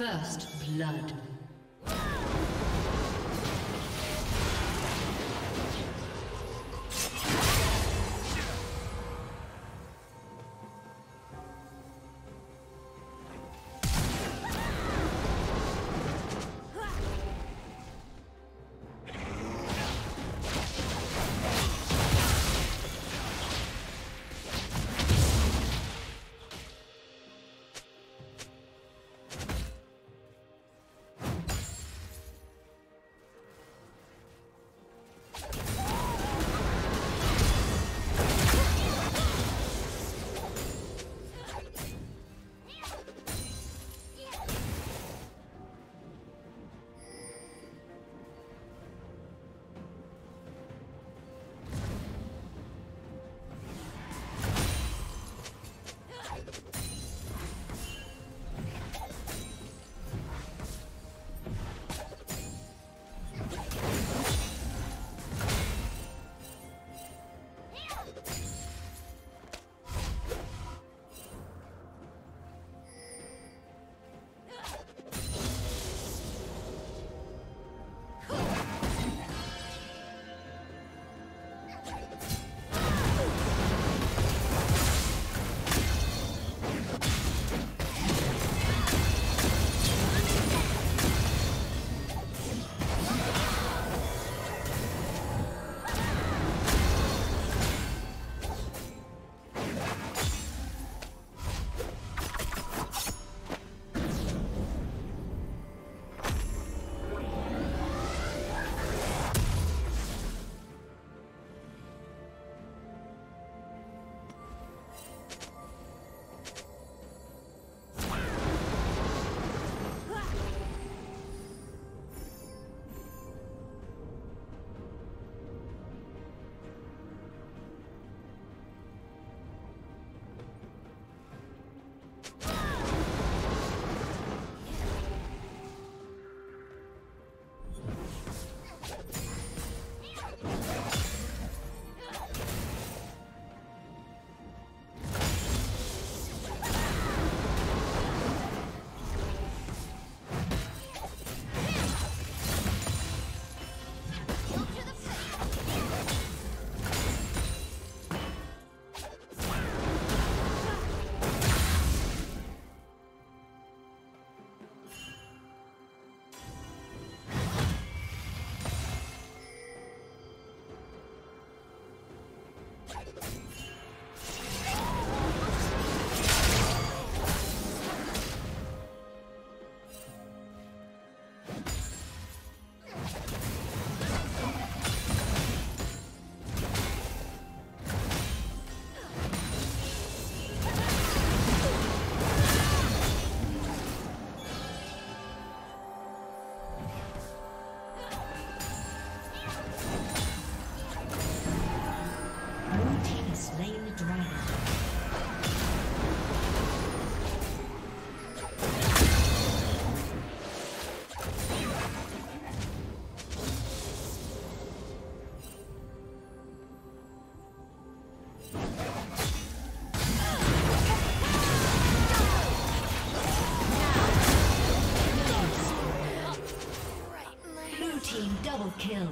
First blood. Kill.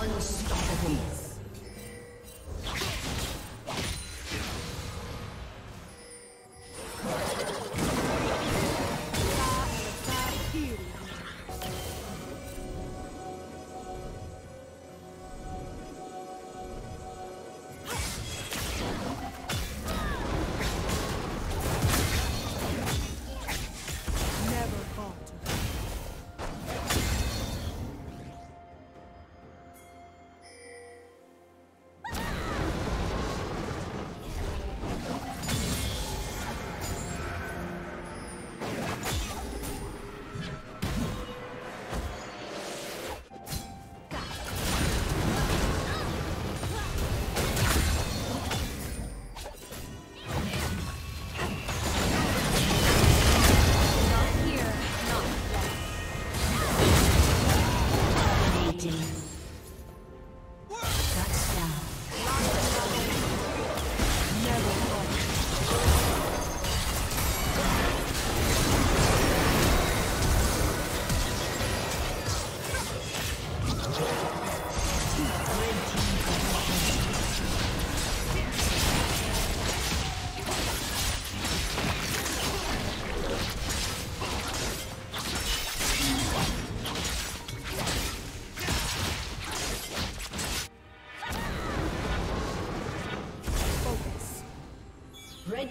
Unstoppable.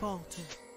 Falter.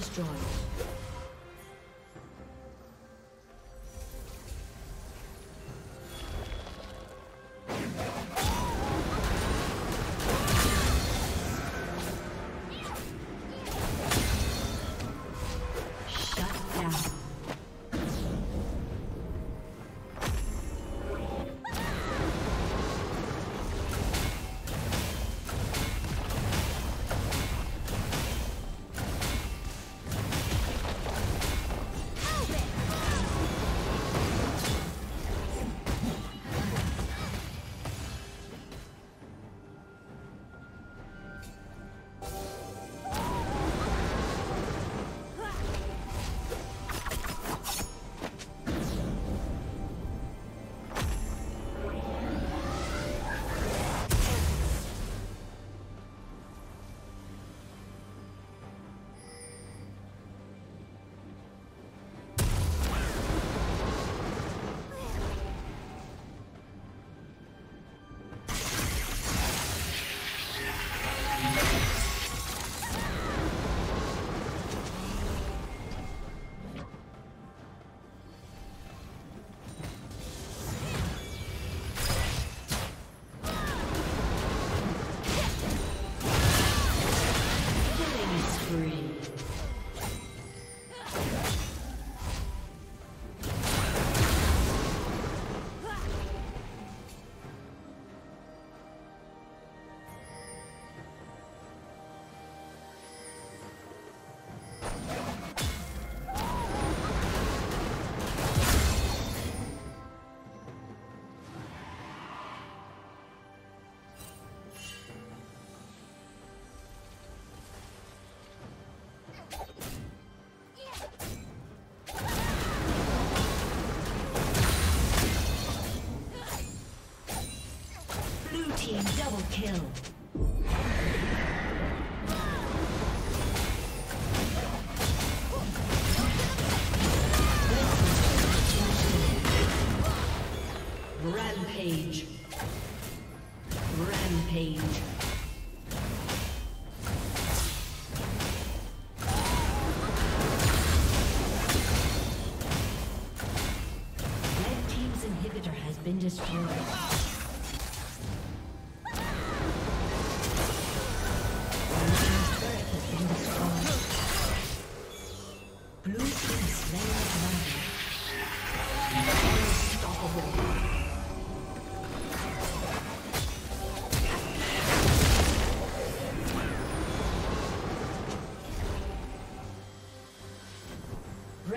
Turret been destroyed. kill.